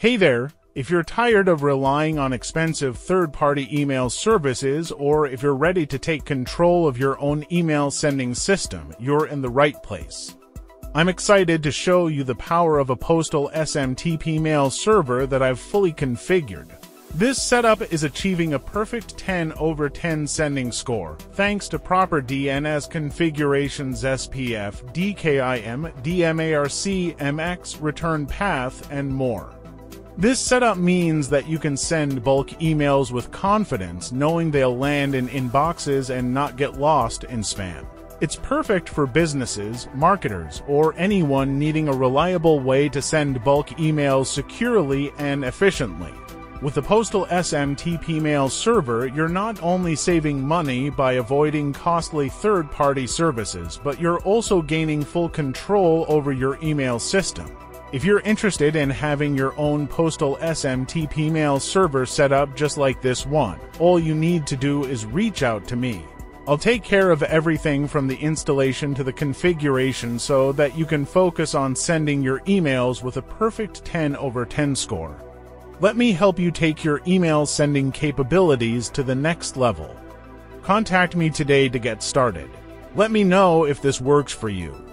Hey there! If you're tired of relying on expensive third-party email services, or if you're ready to take control of your own email sending system, you're in the right place. I'm excited to show you the power of a postal SMTP mail server that I've fully configured. This setup is achieving a perfect 10 over 10 sending score, thanks to proper DNS configurations SPF, DKIM, DMARC, MX, return path, and more. This setup means that you can send bulk emails with confidence, knowing they'll land in inboxes and not get lost in spam. It's perfect for businesses, marketers, or anyone needing a reliable way to send bulk emails securely and efficiently. With the Postal SMTP mail server, you're not only saving money by avoiding costly third-party services, but you're also gaining full control over your email system. If you're interested in having your own postal SMTP mail server set up just like this one, all you need to do is reach out to me. I'll take care of everything from the installation to the configuration so that you can focus on sending your emails with a perfect 10 over 10 score. Let me help you take your email sending capabilities to the next level. Contact me today to get started. Let me know if this works for you.